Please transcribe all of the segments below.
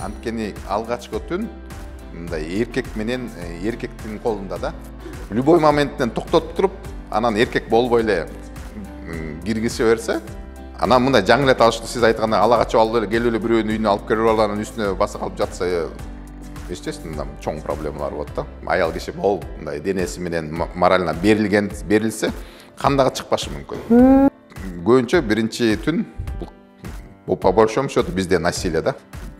анткени алгачкы түн мындай эркек менен эркектин колунда да. Любой моменттен токтотуп туруп анан эркек болбой эле киргизе берсе анан мындай жаңы алышты сиз айткандай ала качып алып эле келип эле бирөөнүн үйүнө алып келип алып анан үстүнө баса калып жатса естественно чоң проблемалар болот да. Аял киши болуп мындай денеси менен морально берилген берилсе кандагы чыкпашы мүмкүн. Көбүнчө биринчи түн бул по большому счету бизде насилие да.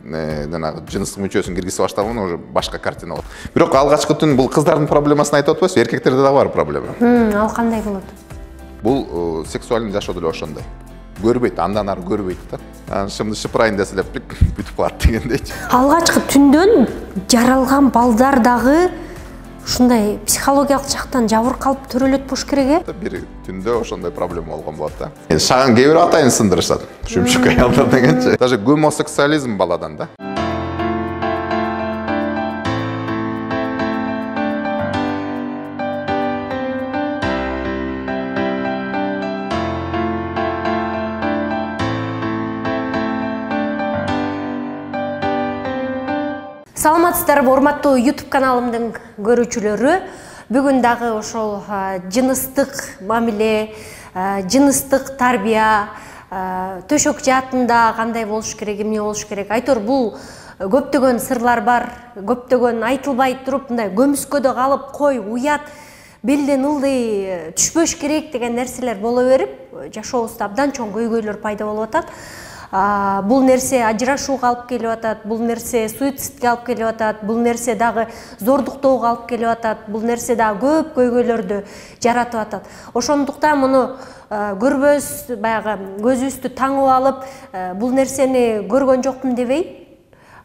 Жанагы жыныстык мүчөсүн киргизе баштаганда уже башка картина болот бирок алгачкы түн бул кыздардын проблемасын айтып атпайсызбы эркектерде дагы бар проблема ал кандай болот бул сексуальный жашоо деле ошондой көрбөйт андан ары көрбөйт да анан шымды шыпырайын десе эле бүтүп калат дегендейчи алгачкы түндөн жаралган балдар дагы ушундай психологиялык жактан жабыркалып болуш керек э бир түндө ошондой проблема болгон болот да. Кээ бирөө атайын сындырышат шүмшүк аялдар дегенчи даже гомосексуализм баладан да. Саламатсыздарбы урматтуу youtube каналымдын көрүүчүлөрү? Бүгүн дагы ошол жыныстык мамиле жыныстык тарбия төшөк жаатында кандай болуш керек эмне болуш керек? Айтор бул көптөгөн сырлар бар көптөгөн айтылбай туруп мындай көмүскөдө калып кой уят белден ылдый түшпөш керек деген нерселер боло берип жашообузда абдан чоң көйгөйлөр пайда болуп атат бул нерсе ажырашууга алып келип атат бул нерсе суицидке алып келип атат бул нерсе дагы зордуктоого алып келип атат бул нерсе дагы көп көйгөйлөрдү жаратып атат. Ошондуктан муну көрбөс баягы көзүбүздү таңып алып бул нерсени көргөн жокмун дебей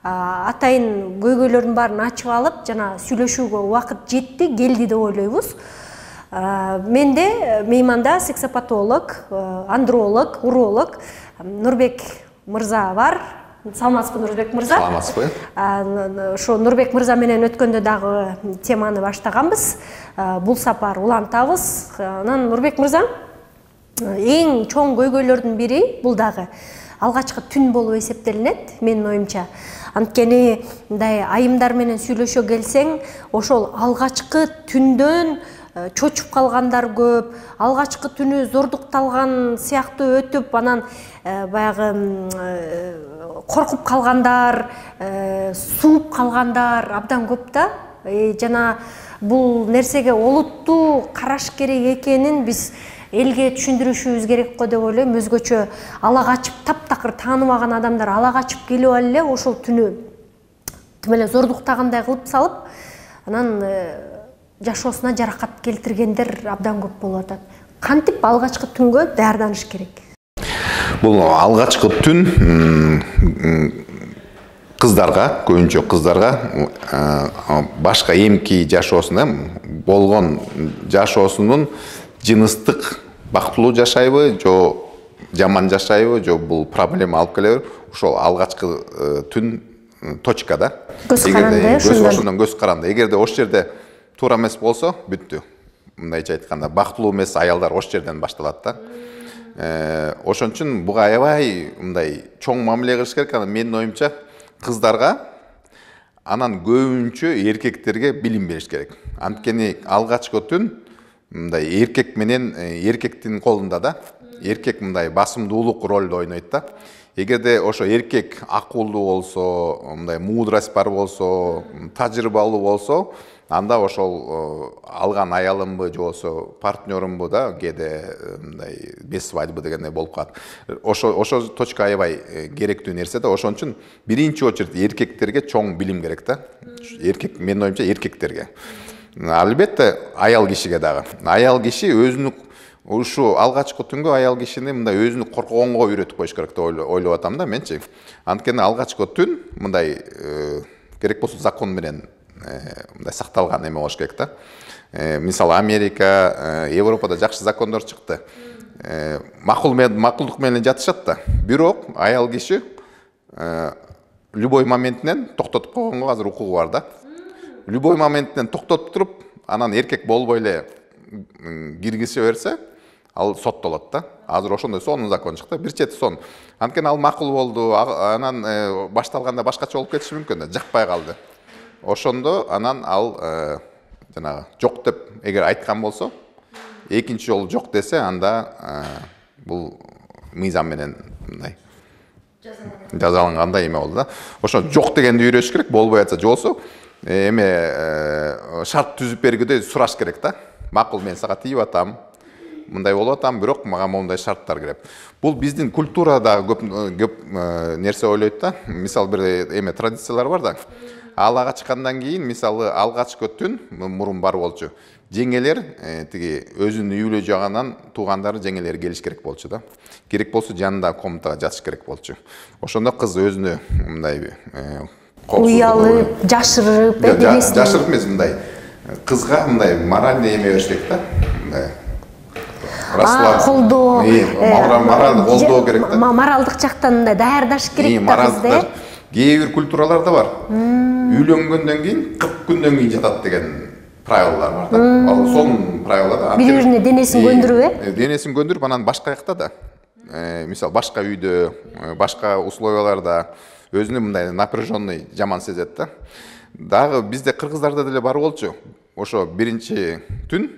атайын көйгөйлөрдүн баарын ачып алып жана сүйлөшүүгө убакыт жетти келди деп ойлойбуз менде мейманда сексопатолог андролог уролог нурбек мырза бар. Саламатсызбы нурбек мырза. Саламатсызбы ошо нурбек мырза менен өткөндө дагы теманы баштаганбыз. Бул сапар улантабыз. Анан нурбек мырза эң чоң көйгөйлөрдүн бири бул дагы. Алгачкы түн болуп эсептелинет менин оюмча. Анткени мындай айымдар менен сүйлөшө келсең ошол алгачкы түндөн Э, чочуп калгандар көп алгачкы түнү зордукталган сыяктуу өтүп анан э, баягы э, коркуп калгандар сууп калгандар абдан көп да. Жана бул нерсеге олуттуу караш керек экенин биз элге түшүндүрүшүбүз керек го деп ойлойм. Өзгөчө ала качып таптакыр тааныбаган адамдар ала качып келип алып эле ошол түнү тим эле зордуктагандай кылып салып анан жашоосуна жаракат келтиргендер абдан көп болуп атат. Кантип алгачкы түнгө даярданыш керек? Бул алгачкы түн кыздарга көбүнчө кыздарга башка эмки жашоосунда болгон жашоосунун жыныстык бактылуу жашайбы же жаман жашайбы же бул проблема алып келеби ошол алгачкы э, түн точка да көз каранды ошондон. көз каранды. Эгерде ошол жерде туура эмес болсо бүттү. Мындайча айтканда бактылуу эмес аялдар ошол жерден башталат да. Э, ошон үчүн буга аябай мындай чоң мамиле кылыш керек. Анан менин оюмча кыздарга анан көбүнчө эркектерге билим бериш керек. Анткени алгачкы түн мындай эркек менен э, эркектин колунда да. Эркек мындай басымдуулук ролду ойнойт да. Эгерде ошо эркек акылдуу болсо мындай мудрость бар болсо тажрыйбалуу болсо анда ошол алган аялымбы же болбосо партнерымбы да кээде мындай без свадьбы дегендей болуп калат. Ошо ошол точка аябай керектүү нерсе да ошон үчүн биринчи очередь эркектерге чоң билим керек да. Эркек менин оюмча эркектерге. Албетте аял кишиге дагы. Аял киши өзүнүн ушу алгачкы түнгө аял кишини мындай өзүнү коргогонго үйрөтүп коюш керек деп ойлоп атам да менчи. Анткени алгачкы түн мындай керек болсо закон менен мындай сакталган эме болуш керек да. Мисалы америка европада жакшы закондор чыкты. Макул макулдук менен жатышат да. Бирок аял киши любой моментинен токтотуп койгонго азыр укугу бар да. Любой моментинен токтотуп туруп анан эркек болбой эле киргизе берсе ал соттолот да. Азыр ошондой сонун закон чыкты. Бир чети сон анткени ал макул болду анан э, башталганда башкача болуп кетиши мүмкүн да. Жакпай калды ошондо анан ал э, жанагы жок деп эгер айткан болсо экинчи жолу жок десе анда э, бул мыйзам менен мындай жазалангандай эме болду да. Ошо жок дегенди үйрөтүш керек болбой атса же болбосо э, эме шарт түзүп бергүдөй сураш керек да. Макул мен сага тийип атам мындай болуп атам бирок мага моундай шарттар керек. Бул биздин культурада көп көп нерсе ойлойт да. Мисалы бир эме традициялар бар да. Алага чыккандан кийин мисалы алгачкы түн мурун бар болчу. Жеңелер э, тиги өзүнүн үйлүү жагынан туугандары жеңелери келиш керек болчу да. Керек болсо жанындагы комнатага жатыш керек болчу. Ошондо кыз өзүнө мындай э, уялып жашырып э жашырып эмес мындай кызга мындай моральный эме бериш керек да мындай колдоо э, колдоо керек да моралдык жактан мындай даярдаш керек да кызды э кээ бир культураларда бар. Үйлөнгөндөн кийин кырк күндөн кийин жатат деген правилалар бар да. Ал сонун правила да Бири бирине денесин көндүрүп, э? денесин көндүрүп анан башка жакта да. Мисалы башка үйдө башка условияларда өзүнү мындай напряженный жаман сезет да. Дагы бизде кыргыздарда деле бар болчу. Ошо биринчи түн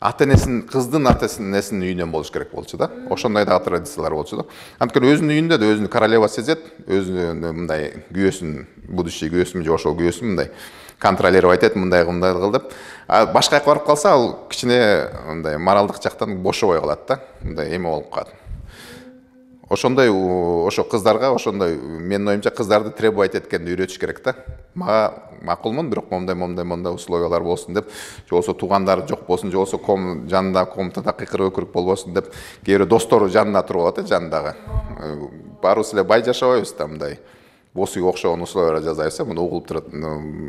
ата энесин кыздын ата энесинин үйүнөн болуш керек болчу да. Ошондой дагы традициялар болчу да. Анткени өзүнүн үйүндө да өзүнү королева сезет өзүнүн мындай күйөөсүн будущий күйөөсүн же ошол күйөөсүн мындай контролировать этет мындай кыл мындай кыл деп а башка жака барып калса ал кичине мындай моралдык жактан бошобой калат да мындай эме болуп калат. Ошондой ошо кыздарга ошондой менин оюмча кыздарды требовать эткенди үйрөтүш керек да. Мага макулмун бирок моундай моундай моундай условиялар болсун деп. Же болбосо туугандары жок болсун же болбосо жанындагы комнатада кыйкырык өкүрүк болбосун деп. Кээ бирөө достору жанында туруп алат э жанындагы. Баарыбыз эле бай жашабайбыз да мындай. Бос үйгө окшогон условиялар жасайбыз э муну угулуп турат.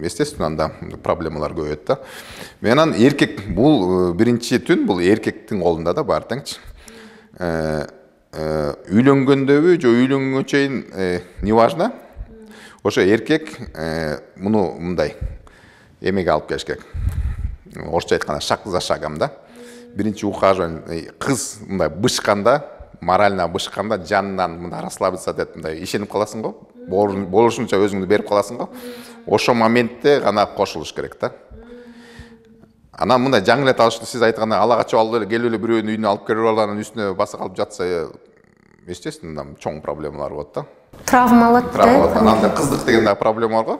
Естественно анда проблемалар көбөйөт да. Менен эркек бул э, биринчи түн бул эркектин колунда да баары теңчи э, үйлөнгөндөбү же үйлөнгөнгө чейин э, неважно. Ошо эркек э, муну мындай эмеге алып келиш керек. Орусча айтканда шаг за шагом да. Биринчи ухаживание э, кыз мындай бышканда морально бышканда жанынан мындай расслабиться этет мындай ишенип каласың го. Болу- болушунча өзүңдү берип каласың го. Ошол моментте гана кошулуш керек да анан мындай жаңы эле таанышты сиз айткандай ала качып алып эле келип эле бирөөнүн үйүнө алып келип алып анан үстүнө баса калып жатса естественно там чоң проблемалар болот да. Травма алат травма. Да анан кыздык деген дагы проблема бар го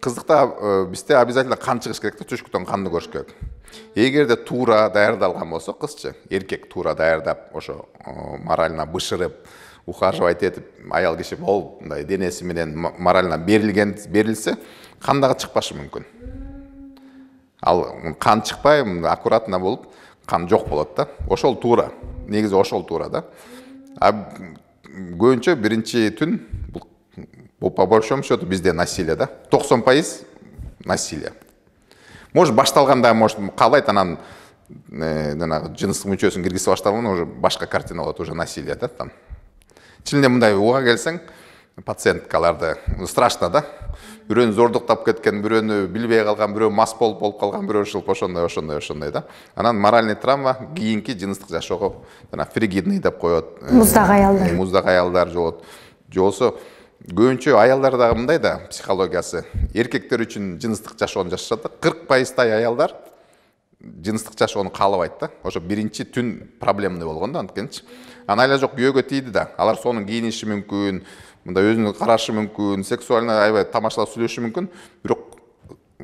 кыздыкта бизде обязательно кан чыгыш керек да түшүктөн канды көрүш керек эгерде туура даярдалган болсо кызчы эркек туура даярдап ошо морально бышырып ухаживать этип аял киши болуп мындай денеси менен мо- морально берилген берилсе кан дагы чыкпашы мүмкүн ал чыкпай мындай аккуратно болуп кан жок болот да. Ошол туура негизи ошол туура да. А көбүнчө биринчи түн бул по большому счету бизде насилие да. Токсон пайыз насилие. Может башталганда может каалайт анан э, жанагы жыныстык мүчөсүн киргизе баштаганда уже башка картина болот уже насилие да там. Чынында мындай уга келсең пациенткаларды страшно да. Бирөөнү зордуктап кеткен бирөөнү билбей калган бирөө мас болуп болуп калган бирөө ушинтип ошондой ошондой ошондой да. Анан моральный травма кийинки жыныстык жашоого жана фригидный деп коет э, Муздак аялдар. муздак аялдар болот же болбосо көбүнчө аялдар дагы мындай да психологиясы. Эркектер үчүн жыныстык жашоону жашашат да кырк пайыздай аялдар жыныстык жашоону каалабайт да. Ошо биринчи түн проблемный болгон да анткенчи анан айла жок күйөөгө тийди да. Алар сонун кийиниши мүмкүн мындай өзүнө карашы мүмкүн сексуально аябай тамашалап сүйлөшүшү мүмкүн бирок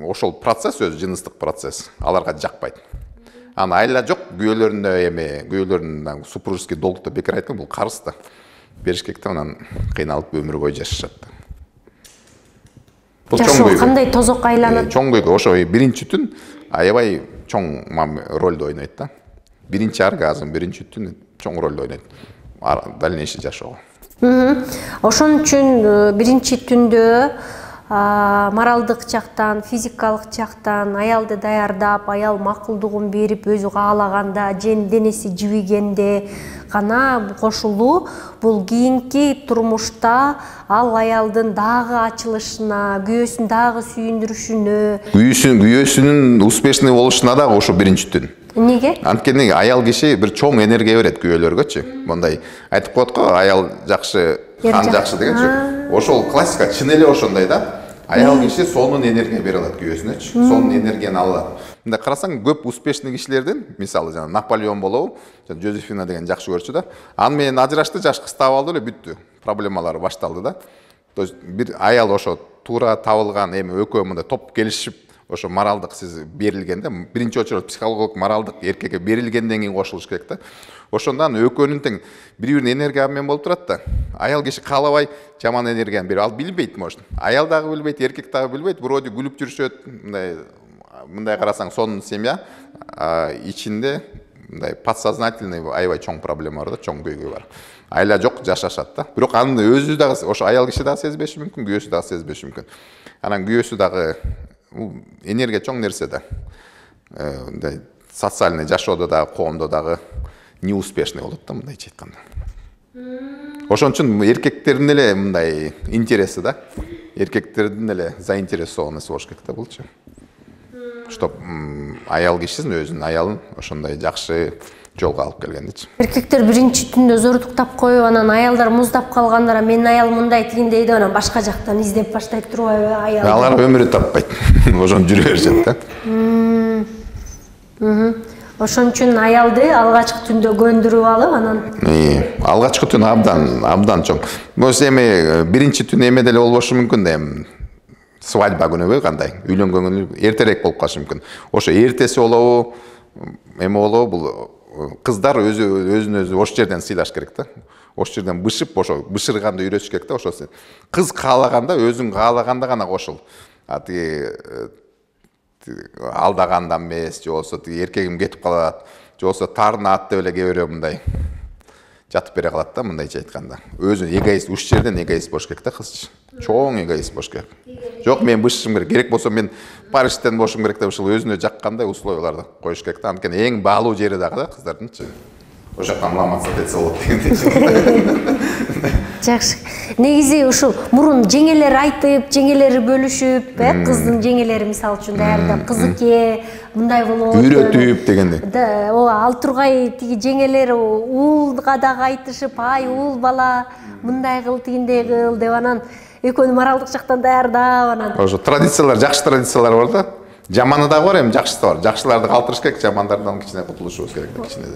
ошол процесс өзү жыныстык процесс. Аларга жакпайт анан айла жок күйөөлөрүнө эме күйөөлөрүнүн супружеский долгто бекер айткан бул карыз да бериш керек да анан кыйналып өмүр бою жашашат да бул чоң көйгөй. кандай тозокко айланат чоң көйгөй ошо биринчи түн аябай чоң ролду ойнойт да. Биринчи оргазм биринчи түн чоң ролду ойнойт дальнейший жашоого. Ошон үчүн э, биринчи түндө моралдык жактан физикалык жактан аялды даярдап аял макулдугун берип өзү каалаганда же денеси жибигенде гана кошулуу бул кийинки турмушта ал аялдын дагы ачылышына күйөөсүн дагы сүйүндүрүшүнө күйөөсүн күйөөсүнүн успешный болушуна дагы ошо биринчи түн эмнеге анткени аял киши бир чоң энергия берет күйөөлөргөчү мындай айтып коет го аял жакшы хан жак- жакшы дегенчи ошол классика чын эле ошондой да аял киши сонун энергия бере алат күйөөсүнөчү сонун энергияны ала алат мындай карасаң көп успешный кишилердин мисалы жана наполеон болобу жана жозефина деген жакшы көрчү да аны менен ажырашты жаш кыз таап алды эле бүттү проблемалары башталды да то есть бир аял ошо туура табылган эми экөө мындай топ келишип ошо моралдык сиз берилгенде биринчи очередь психологиялык моралдык эркекке берилгенден кийин кошулуш керек да. Ошондо анан экөөнүн тең бири биринин энергия обмен болуп турат да. Аял киши каалабай жаман энергияны берип ал билбейт может. Аял дагы билбейт эркек дагы билбейт. Вроде күлүп жүрүшөт мындай мындай карасаң сонун семья ичинде мындай подсознательный аябай чоң проблема бар да чоң көйгөй бар. Айла жок жашашат да. Бирок аны өзү дагы ошо аял киши дагы сезбеши мүмкүн күйөөсү дагы сезбеши мүмкүн. Анан күйөөсү дагы бул энергия чоң нерсе да мындай социальный жашоодо дагы коомдо дагы неуспешный болот да мындайча айтканда ошон үчүн эркектердин эле мындай интереси да эркектердин эле заинтересованности болуш керек да булчу чтоб аял кишисин өзүнүн аялын ошондой жакшы жолго алып келгендичи эркектер биринчи түндө зордуктап коюп анан аялдар муздап калганда менин аялым мындай тигиндей деп анан башка жактан издеп баштайт турбайбы аял алар өмүрү таппайт ошону жүрө беришет да ошон үчүн аялды алгачкы түндө көндүрүп алып анан алгачкы түн абдан абдан чоң. Может эми э, биринчи түн эме деле болбошу мүмкүн да эми свадьба күнүбү кандай? Үйлөнгөн күнү эртерээк болуп калышы мүмкүн. Ошо эртеси болобу эме болобу бул кыздар өзү өзүн өзү ошол жерден сыйлаш керек да ошол жерден бышып ошо бышырганды үйрөтүш керек да ошо кыз каалаганда өзүң каалаганда гана кошул а тиги э, алдаганда эмес же болбосо тиги эркегим кетип калат же болбосо таарынат деп эле кээ бирөө мындай жатып бере калат да мындайча айтканда. Өзү эгоист ушул жерден эгоист болуш керек да кызчы чоң эгоист болуш керек жок мен бышышым керек. Керек болсо мен парижден болушум керек деп ушул өзүнө жаккандай условияларды коюш керек да. Анткени эң баалуу жери дагы да кыздардынчы ошол жактан ломаться кетсе болот дегендей жакшы. Негизи ушул мурун жеңелер айтып жеңелери бөлүшүп э кыздын жеңелери мисалы үчүн даярдап кызыке мындай болот үйрөтүп дегендей. Ооба ал тургай тиги жеңелер уулга дагы айтышып ай уул бала мындай кыл тигиндей кыл деп анан экөөнү моралдык жактан даярдап анан ошо традициялар жакшы традициялар бар да. Жаманы дагы бар эми жакшысы да бар. Жакшыларды калтырыш керек жамандардан кичине кутулушубуз керек да кичине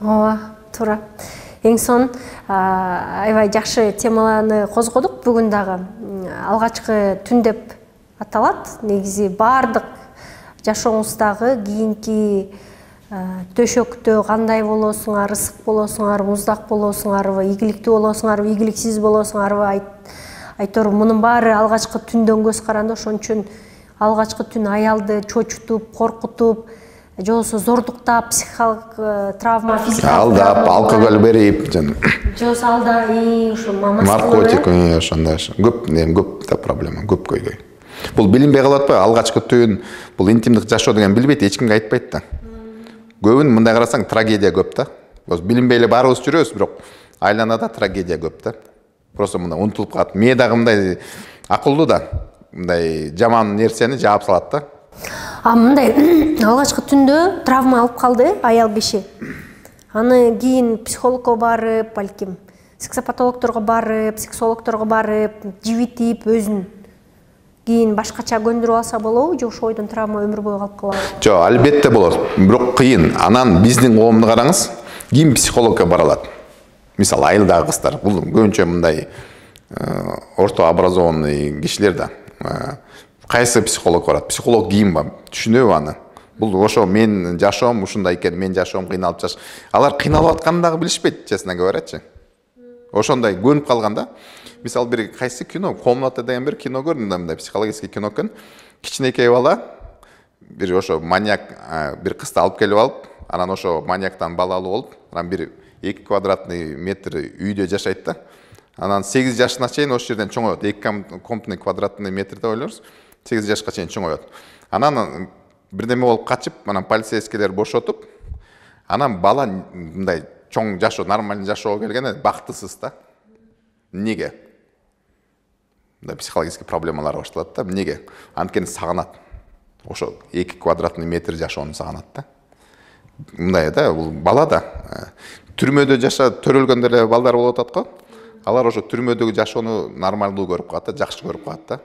ооба туура эң сонун аябай жакшы темаларды козгодук бүгүн дагы алгачкы түн деп аталат негизи баардык жашооңуздагы кийинки төшөктө кандай болосуңар ысык болосуңар муздак болосуңарбы ийгиликтүү болосуңарбы ийгиликсиз болосуңарбы айт айтор мунун баары алгачкы түндөн көз каранды ошон үчүн алгачкы түн аялды чочутуп коркутуп же болбосо зордуктап психикалык э, травма физикалык алдап алкоголь берип жана же болбосо алда и ушу наркотик ошондой ошо көп эми көп да проблема көп көйгөй. Бул билинбей калып атпайбы алгачкы түн бул интимдик жашоо деген билбейт эч кимге айтпайт да көбүн мындай карасаң трагедия көп да просто билинбей эле баарыбыз жүрөбүз бирок айланада трагедия көп да просто мындай унутулуп калат мээ дагы мындай акылдуу да мындай жаман нерсени жаап салат да. А мындай алгачкы түндө травма алып калды аял киши аны кийин психологко барып балким сексопатологдорго барып сексологдорго барып жибитип өзүн кийин башкача көндүрүп алса болобу же ошол бойдон травма өмүр бою калып калабы жок албетте болот. Бирок кыйын анан биздин коомду караңыз ким психологко бара алат. Мисалы айылдагы кыздар бул көбүнчө мындай э, орто образованный кишилер да. Э, кайсы психолог барат? Психолог ба? Түшүнөбү аны? Бул ошо менин жашоом ушундай экен менин жашоом кыйналып жаш. Алар кыйналып атканын дагы билишпейт честно говорячи ошондой көнүп калган да. Мисалы бир кайсы кино комната деген бир кино көрдүм да мындай психологический кино экен кичинекей бала бир ошо маньяк бир кызды алып келип алып анан ошо маньяктан балалуу болуп анан бир эки квадратный метр үйдө жашайт да анан сегиз жашына чейин ошол жерден чоңоет эки ком- комнатный квадратный метр деп ойлорбуз сегиз жашка чейин чоңоет анан бирдеме болуп качып анан полицейскийлер бошотуп анан бала мындай чоң жашоо нормальный жашоого келгенде бактысыз да эмнеге мындай психологический проблемалар башталат да. Эмнеге анткени сагынат ошо эки квадратный метр жашоону сагынат да. Мындай да бул бала да э, түрмөдө жашап төрөлгөн эле балдар болуп атат го. Алар ошо түрмөдөгү жашоону нормалдуу көрүп калат да жакшы көрүп калат да.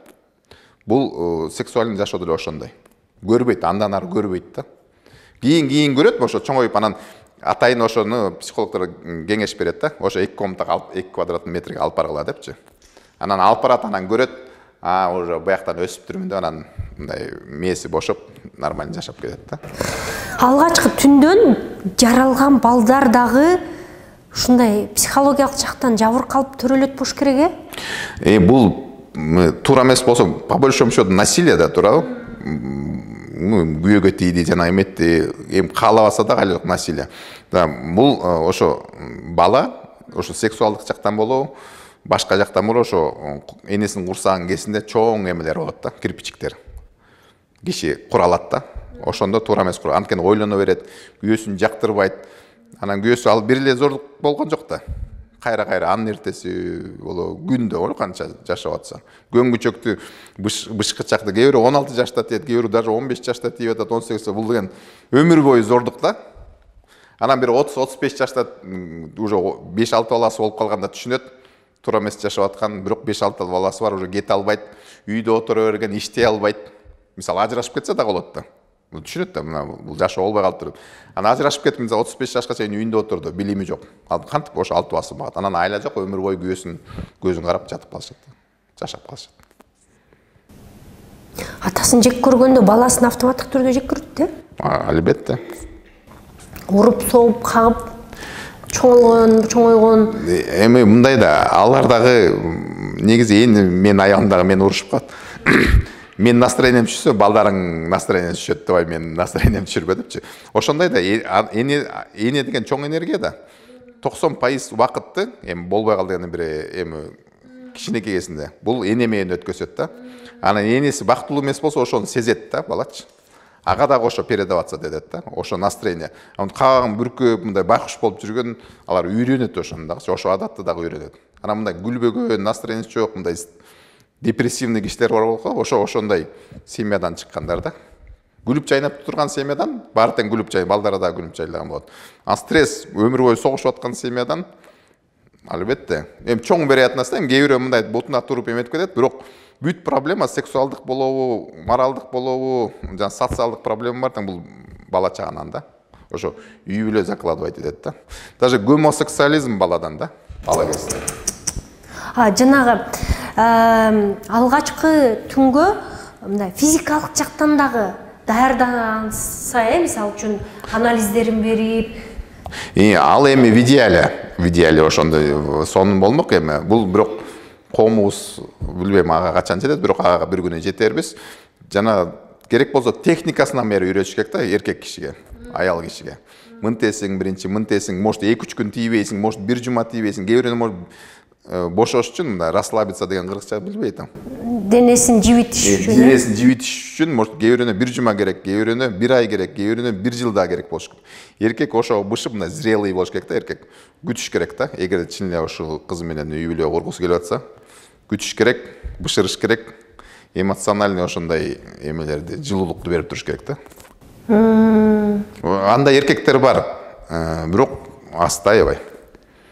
Бул сексуальный жашоо деле ошондой. Көрбөйт андан ары көрбөйт да. Кийин кийин көрөт ошо чоңоюп анан атайын ошону психологдор кеңеш берет да. Ошо эки комнатага эки квадратный метрге алып баргыла депчи. Анан алып барат анан көрөт а уже бияктан өсүп деп анан мындай мээси бошоп нормально жашап кетет да алгачкы түндөн жаралган балдар дагы ушундай психологиялык жактан жабыркалып төрөлөт болуш керек э? Э бул туура эмес болсо по большому счету насилие да туурабы. Күйөөгө тийди жана эметти эми каалабаса дагы али насилие. Бул ошо бала ошо сексуалдык жактан болобу. Башка жактан болобу ошо энесинин курсагынын кезинде чоң эмелер болот да кирпичиктер. Киши куралат да. Ошондо туура эмес анткени ойлоно берет күйөөсүн жактырбайт. Анан күйөөсү ал бир эле зордук болгон жок да кайра кайра анын эртеси болобу күндө го канча жашап атса. Көңгүчөктү бышкычакты кээ бирөө он алты жашта тиет кээ бирөө даже он беш жашта тийип атат он сегиз бул деген өмүр бою зордук да. Анан бир отуз отуз беш жашта уже беш алты баласы болуп калганда түшүнөт. Туура эмес жашап атканын бирок беш алты баласы бар уже кете албайт үйдө отура берген иштей албайт. Мисалы ажырашып кетсе дагы болот да. Түшүнөт да мына бул жашоо болбой калып туруп анан ажырашып кетип мисалы отуз беш жашка чейин үйүндө отурду билими жок. Кантип ошо алты баласын багат анан айла жок өмүр бою күйөөсүнүн көзүн карап жатып калышат жашап калышат. Атасын жек көргөндө баласын автоматтык түрдө жек көрөт да албетте. Уруп согуп кагып чоңойгон. Чоңойгон эми мындай да алар дагы негизи эми менин аялым дагы мени урушуп калат. Менин настроением түшсө балдарың настроениеси түшөт давай менин настроением түшүрбө депчи. Ошондой да эне эне деген чоң энергия да токсон пайыз убакытты эми болбой калды дегенде бир эми кичинекей кезинде. Бул эне менен өткөзөт да. Анан энеси бактылуу эмес болсо ошону сезет да балачы. Ага дагы ошо передаваться этет да? Ошо настроение. Каагын бүркөп мындай байкуш болуп жүргөн алар үйрөнөт ошону дагычы ошо адатты дагы үйрөнөт анан мындай күлбөгөн настроениеси жок мындай депрессивный кишилер бар болуп калып ошо ошондой семьядан чыккандар да? Күлүп жайнап турган семьядан баары тең күлүп жай балдары дагы күлүп жайлаган болот а стресс өмүр бою согушуп аткан семьядан албетте эми чоң вероятность эми кээ бирөө мындай бутуна туруп эметип кетет бирок бүт проблема сексуалдык болобу моралдык болобу жана социалдык проблема бар тең бул бала чаганан да. Ошо үй бүлө закладывать этет да. Даже гомосексуализм баладан да бала кезде жанагы алгачкы түнгө мындай физикалык жактан дагы даярданса э мисалы үчүн анализдерин берип. Ал эми в идеале идеале ошондой сонун болмок эми. Бул бирок коомубуз билбейм ага качан жетет бирок ага бир күнү жетербиз. Жана керек болсо техникасынан бери үйрөтүш керек да эркек кишиге аял кишиге. Мынтесиң биринчи мынтесиң может эки үч күн тийбейсиң может бир жума тийбейсиң кээ бирөө может Э, бошош үчүн мындай расслабиться деген кыргызча билбейт денесин жибитиш үчүн э? денесин жибитиш үчүн может кээ бирөөнө бир жума керек кээ бирөөнө бир ай керек кээ бирөөнө бир жыл да керек болуш керек. Эркек ошого бышып мындай зрелый болуш керек да эркек. Күтүш керек да эгер чын эле ушул кыз менен үй бүлө кургусу келип атса күтүш керек бышырыш керек эмоциональный ошондой эмелерди жылуулукту берип туруш керек да. Андай эркектер бар э, бирок азтай аябай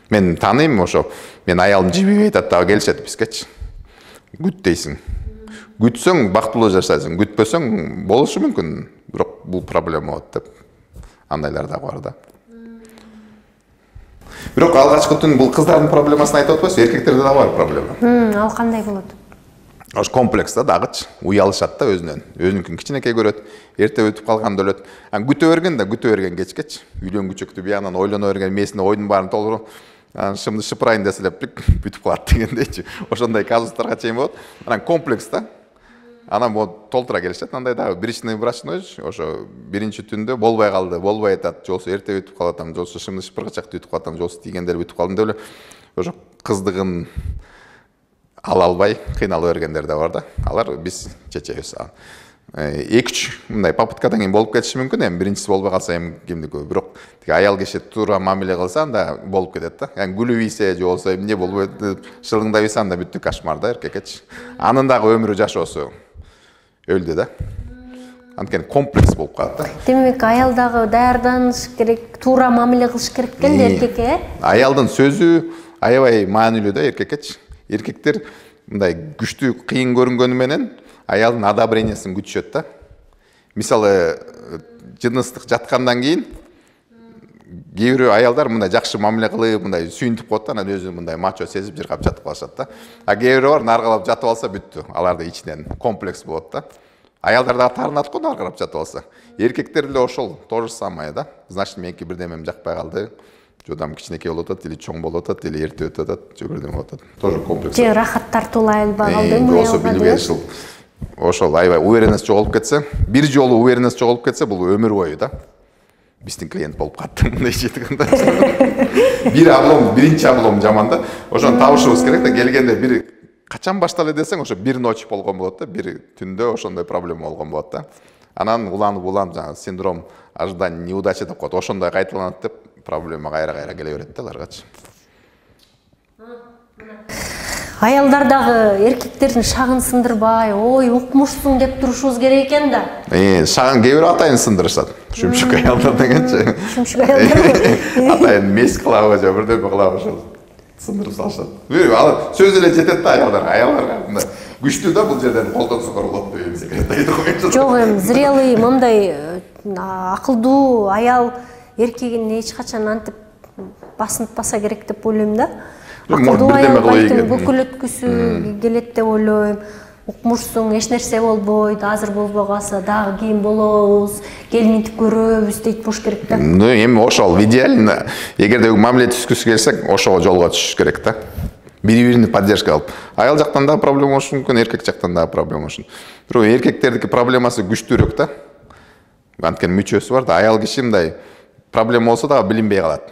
мен тааныйм ошо. Мен аялым жибей атат дагы келишет бизгечи күт дейсиң. Күтсөң бактылуу жашайсың. Күтпөсөң болушу мүмкүн. Бирок бул проблема болот деп андайлар дагы бар да. Бирок алгачкы түн бул кыздардын проблемасын айтып атпайсызбы эркектерде дагы бар проблема. Ал кандай болот? Ошо комплекс да дагычы уялышат да өзүнөн. Өзүнүкүн кичинекей көрөт эрте өтүп калганда өлөт. Анан күтө берген да күтө берген кечкечи үйлөнгүчөктү биягынан ойлоно берген мээсине ойдун баарын толтуруп анан шымды шыпырайын десе эле бүтүп калат дегендейчи. Ошондой казустарга чейин болот. Анан комплекс да. Анан могу толтура келишет андай дагы бричный брачной ошо биринчи түндө болбой калды. Болбой атат же болбосо эрте бүтүп калып атам же болбосо шымды шыпыргычакты бүтүп калып атам же болбосо тийгенде эле бүтүп калдым деп эле ошо кыздыгын ала албай кыйнала бергендер да бар да. Алар биз чечебиз эки үч мындай попыткадан кийин болуп кетиши мүмкүн эми. Биринчиси болбой калса эми кимдики бирок тиги аял киши туура мамиле кылса анда болуп кетет да. Эми күлүп ийсе же болбосо эмне болбойт деп шылыңдап ийсе анда бүттү кошмар да эркекечи анын дагы өмүрү жашоосу өлдү да. Анткени комплекс болуп калат да. Демек аял дагы даярданыш керек туура мамиле кылыш керек экен да эркекке э? аялдын сөзү аябай маанилүү да эркеккечи эркектер мындай күчтүү кыйын көрүнгөнү менен аялдын одобрениясын күтүшөт да. Мисалы жыныстык жаткандан кийин кээ бирөө аялдар мындай жакшы мамиле кылып мындай сүйүнтүп коет да анан өзү мындай мачо сезип жыргап жатып калышат да. А кээ бирөө бар наркалап жатып алса бүттү аларда ичинен комплекс болот да. Аялдар дагы таарынат го наркалап жатып алса. Эркектер деле ошол то же самое да. Значит меники бирдемем жакпай калды. Жодам кичинекей болуп атат или чоң болуп атат или эрте өтүп атат же бирдеме болуп атат. Тоже комплекс. Же ырахат тартуулай албай калды же болбосо билбей ушул ошол аябай уверенность жоголуп кетсе бир жолу уверенность жоголуп кетсе бул өмүр бою да биздин клиент болуп калды мындайча айтканда бир облом биринчи облом жаман да ошону табышыбыз керек да келгенде бир качан башталды десең ошо бир ночь болгон болот да бир түндө ошондой проблема болгон болот да анан уланып уланып жанагы синдром ожидания неудачи деп коет ошондой кайталанат деп проблема кайра кайра келе берет да аларгачы аялдар дагы эркектердин шагын сындырбай ой укмушсуң деп турушубуз керек экен да. Шагын кээ бирөө атайын сындырышат шүмшүк аялдар дегенчи шүмшүк аялдар атайын мес кылабы же бирдеме кылабы ошол сындырып салышат ал сөзү эле жетет да аялдарга аялдарга мындай күчтүү да бул жерден колдонсоңор болот деп эмесе керек жок эми зрелый мындай акылдуу аял эркегин эч качан антип басынтпаса керек деп ойлойм да. Акылдуу бәлким бөкөлөткүсү келет деп ойлойм укмушсуң эч нерсе болбойт азыр болбой калса дагы кийин болобуз кел минтип көрөбүз дейт болуш керек да. Ну эми ошол идеально. Эгерде мамиле түзгүсү келсе ошого жолго түшүш керек да. Бири биrini поддержка алып. Аял жактан дагы проблема болушу мүмкүн эркек жактан дагы проблема болушу бирок эркектердики проблемасы күчтүүрөөк да. Анткени мүчөсү бар да аял киши мындай проблема болсо дагы билинбей калат.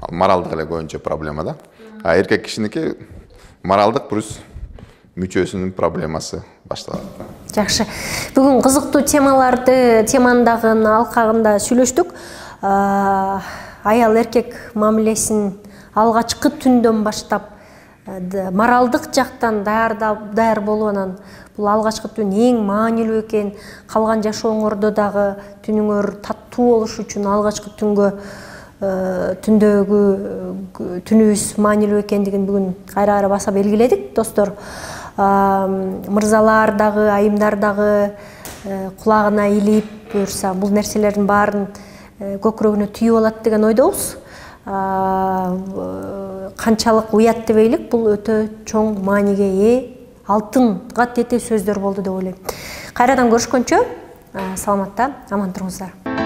Ал моралдык эле көбүнчө проблема да. А эркек кишиники моралдык плюс мүчөсүнүн проблемасы башталат. Жакшы. Бүгүн кызыктуу темаларды теманын дагы алкагында сүйлөштүк. Аял эркек мамилесин алгачкы түндөн баштап моралдык жактан даяр болуп анан бул алгачкы түн эң маанилүү экен. Калган жашооңордо дагы түнүңөр таттуу болуш үчүн алгачкы түнгө түндөгү түнүбүз маанилүү экендигин бүгүн кайра кайра баса белгиледик достор. Мырзалар дагы айымдар дагы кулагына илип буюрса бул нерселердин баарын көкүрөгүнө түйүп алат деген ойдобуз. Канчалык уят дебейлик бул өтө чоң мааниге ээ алтынга тете сөздөр болду деп ойлойм. Кайрадан көрүшкөнчө саламатта аман туруңуздар